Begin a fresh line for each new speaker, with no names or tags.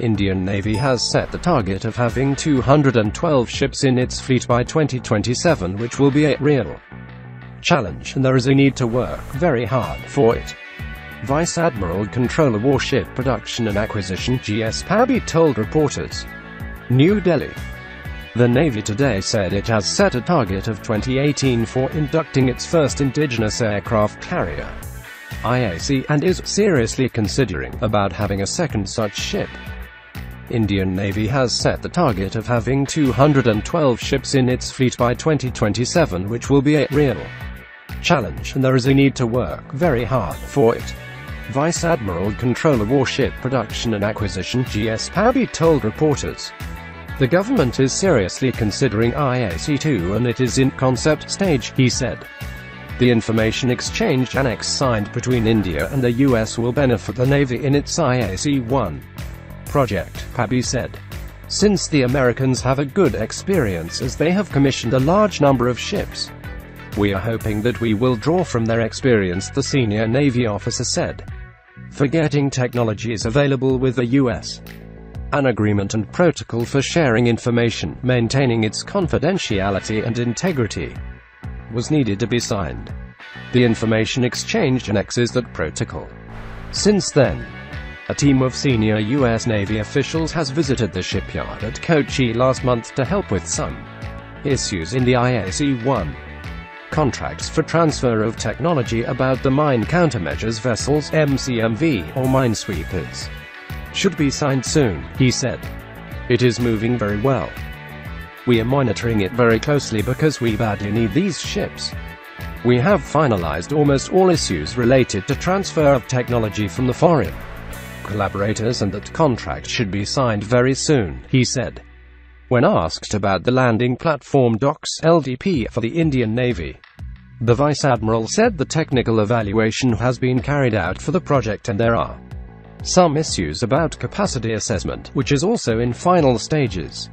Indian Navy has set the target of having 212 ships in its fleet by 2027 which will be a real challenge and there is a need to work very hard for it. Vice Admiral Controller Warship Production and Acquisition GS Pabby told reporters. New Delhi. The Navy today said it has set a target of 2018 for inducting its first indigenous aircraft carrier, IAC, and is seriously considering about having a second such ship. Indian Navy has set the target of having 212 ships in its fleet by 2027 which will be a real challenge and there is a need to work very hard for it. Vice Admiral Controller Warship Production and Acquisition GS Pabby told reporters. The government is seriously considering IAC-2 and it is in concept stage, he said. The Information Exchange Annex signed between India and the US will benefit the Navy in its IAC-1 project, Pabby said. Since the Americans have a good experience as they have commissioned a large number of ships. We are hoping that we will draw from their experience, the senior Navy officer said. Forgetting technologies available with the US an agreement and protocol for sharing information, maintaining its confidentiality and integrity, was needed to be signed. The information exchange annexes that protocol. Since then, a team of senior U.S. Navy officials has visited the shipyard at Kochi last month to help with some issues in the IAC-1 contracts for transfer of technology about the mine countermeasures vessels MCMV or minesweepers should be signed soon, he said. It is moving very well. We are monitoring it very closely because we badly need these ships. We have finalized almost all issues related to transfer of technology from the foreign collaborators and that contract should be signed very soon, he said. When asked about the landing platform docks LDP for the Indian Navy, the Vice Admiral said the technical evaluation has been carried out for the project and there are some issues about capacity assessment, which is also in final stages.